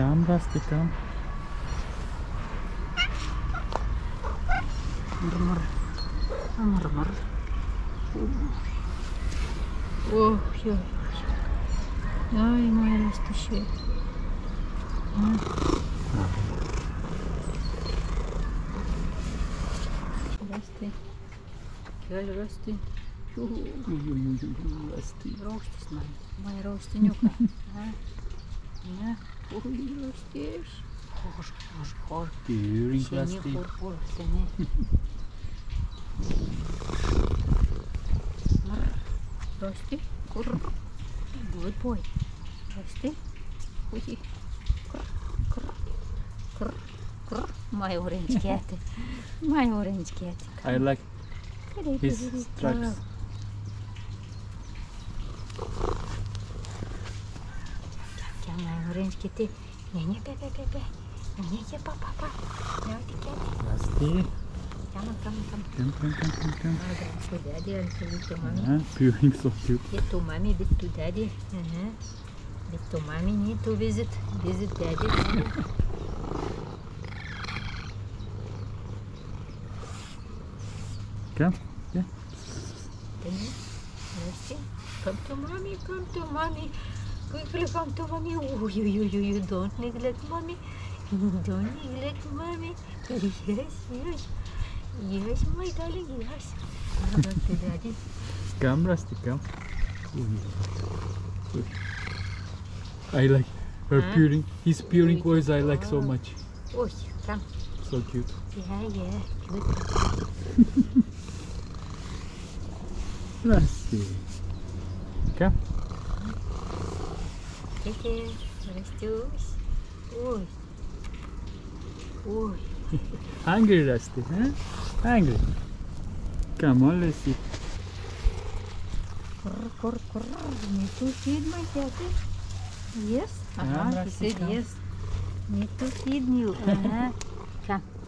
там, раз ты там. Мурмур. А, мурмур. Ох, ой, Ай, моя растущая. Расти. Гель расти. Ой-ой-ой, расти. Роустись, май. Май роустинюка. Hur Good boy. Rusty. My orange cat. My orange cat. I like his tracks. my orange kitty? Не, не, пе, пе, пе, пе. Не, не, па, па, па. Давайте, cat. Rusty. Come on, come on, come on. Come, come, come, come, come. Ah, that's to daddy and to bit to mommy. Yeah, purring so cute. Bit to mommy, bit to daddy. Uh-huh. Bit to mommy need to visit. Visit daddy. daddy. Come. Can you? Rusty? Come to mommy, come to mommy. Quickly come to mommy. Oh, you, you, you, you don't neglect mommy. Don't neglect mommy. Yes, yes. Yes, my darling, yes. To daddy. Come, Rusty, come. I like her Huh? purring. His purring voice I like so much. Oh, come. So cute. Yeah, yeah. Good. Rusty. Come. Mickey, buenas tools. Uy. Uy. Hungry Rusty, huh? Hungry. Come on, let's see. Corr, corr, corr. Need to feed my catfish. Yes. Uh -huh. Ah, he said come. yes. Need to feed you. Uh -huh. come.